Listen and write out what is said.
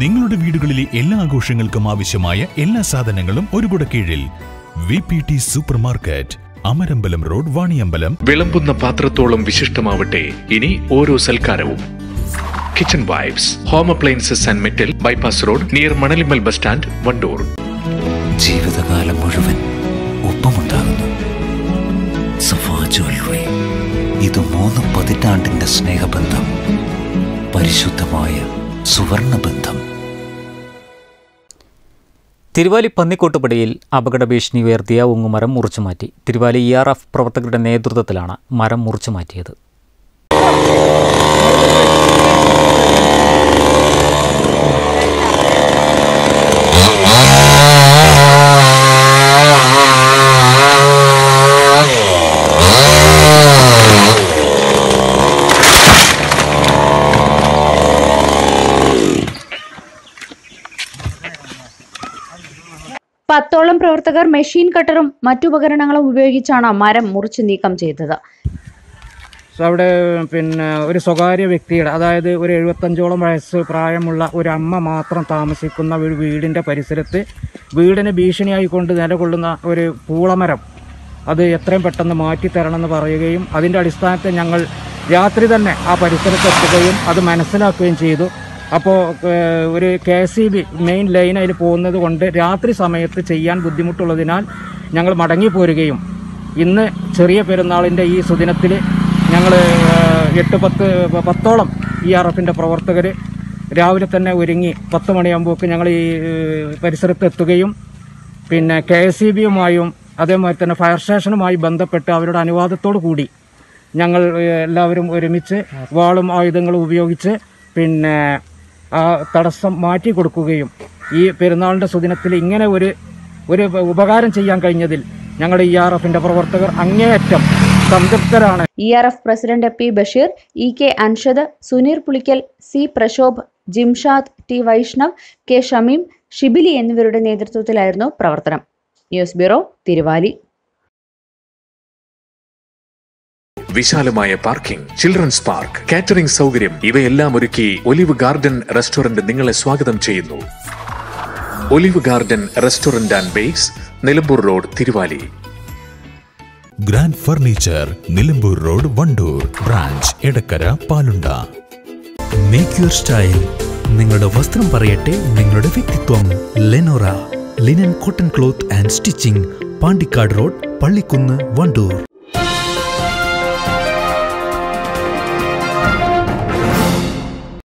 നിങ്ങളുടെ വീടുകളിലെ എല്ലാ ആഘോഷങ്ങൾക്കും ആവശ്യമായ എല്ലാ സാധനങ്ങളും ഒരു കൂടെ കീഴിൽ. V P T super market Amarambalam road Vaniyambalam. വിളമ്പുന്ന പാത്രത്തോളം വിശിഷ്ടമാവട്ടെ ഇനി ഓരോ സൽക്കാരവും. Kitchen vibes home appliances and metal bypass road near Manalimal bus stand Wandoor ജീവിതകാലം മുഴുവൻ ഒപ്പമുണ്ടാകുന്നു. സഫാ ജ്വല്ലറി ഇത് മൂന്ന് പതിറ്റാണ്ടിന്റെ സ്നേഹബന്ധം. പരിശുദ്ധമായ സുവർണബന്ധം. തിരുവാലി പന്നിക്കോട്ടുപടിയിൽ അപകട ഭീഷണി ഉയർത്തിയ ഉങ്ങുമരം മുറിച്ചുമാറ്റി തിരുവാലി ഇ ആർ എഫ് പ്രവർത്തകരുടെ നേതൃത്വത്തിലാണ് മരം മുറിച്ചുമാറ്റിയത് പത്തോളം പ്രവർത്തകർ മെഷീൻ കട്ടറും മറ്റുപകരണങ്ങളും ഉപയോഗിച്ചാണ് മരം മുറിച്ച് നീക്കം ചെയ്തത്. അവിടെ പിന്നെ ഒരു സ്വകാര്യ വ്യക്തിയുടെ അതായത് ഒരു എഴുപത്തഞ്ചോളം വയസ്സ് പ്രായമുള്ള ഒരു അമ്മ മാത്രം താമസിക്കുന്ന ഒരു വീടിന്റെ പരിസരത്ത് വീടിന് ഭീഷണിയായിക്കൊണ്ട് നിലകൊള്ളുന്ന ഒരു പൂളമരം അത് എത്രയും പെട്ടെന്ന് മാറ്റി തരണമെന്ന് പറയുകയും അതിന്റെ അടിസ്ഥാനത്തിൽ ഞങ്ങൾ രാത്രി തന്നെ ആ പരിസരത്തെത്തുകയും അത് മനസ്സിലാക്കുകയും ചെയ്തു. അപ്പോൾ ഒരു K E B main line അതിൽ പോകുന്നത് കൊണ്ട് രാത്രി സമയത്ത് ചെയ്യാൻ ബുദ്ധിമുട്ടുള്ളതിനാൽ ഞങ്ങൾ മടങ്ങിപ്പോരുകയും ഇന്ന് ചെറിയ പെരുന്നാളിന്റെ ഈ സുദിനത്തിൽ ഞങ്ങൾ എട്ട് പത്ത് പത്തോളം ഇ ആർ എഫിന്റെ പ്രവർത്തകർ രാവിലെ തന്നെ ഒരുങ്ങി പത്ത് മണിയാകുമ്പോഴേക്ക് ഞങ്ങൾ ഈ പരിസരത്ത് എത്തുകയും പിന്നെ കെ എസ് ഇ ബിയുമായും അതേമാതിരി തന്നെ ഫയർ സ്റ്റേഷനുമായി ബന്ധപ്പെട്ട് അവരുടെ അനുവാദത്തോടു കൂടി ഞങ്ങൾ എല്ലാവരും ഒരുമിച്ച് വാളും ആയുധങ്ങളും ഉപയോഗിച്ച് പിന്നെ ആ തടസ്സം മാറ്റി കൊടുക്കുകയും ഈ പെരുന്നാളിന്റെ സുദിനത്തിൽ ഇങ്ങനെ ഒരു ഒരു ഉപകാരം ചെയ്യാൻ കഴിഞ്ഞതിൽ ഞങ്ങളുടെ ഇ ആർ എഫിന്റെ പ്രവർത്തകർ അങ്ങേയറ്റം സംതൃപ്തരാണ്. E R F president P Basheer E K Anshad Suneer Pulikkal C Prashobh Jimshad T Vaishnav K Shameem Shibili എന്നിവരുടെ നേതൃത്വത്തിലായിരുന്നു പ്രവർത്തനം. News bureau Thiruvali. വിശാലമായ പാർക്കിംഗ് ചിൽഡ്രൻസ് പാർക്ക് കാറ്ററിംഗ് സൗകര്യം ഇവയെല്ലാം ഒരുക്കി ഒലിവ് ഗാർഡൻ റെസ്റ്റോറന്റ് നിങ്ങളെ സ്വാഗതം ചെയ്യുന്നു. Olive garden restaurant and bakes Nilambur road Thiruvali. Grand furniture Nilambur road Wandoor branch Edakkara Palunda. Make your style നിങ്ങളുടെ വസ്ത്രം പറയട്ടെ നിങ്ങളുടെ വ്യക്തിത്വം. Lenora linen cotton cloth and stitching Pandikkad road Pallikkunnu Wandoor.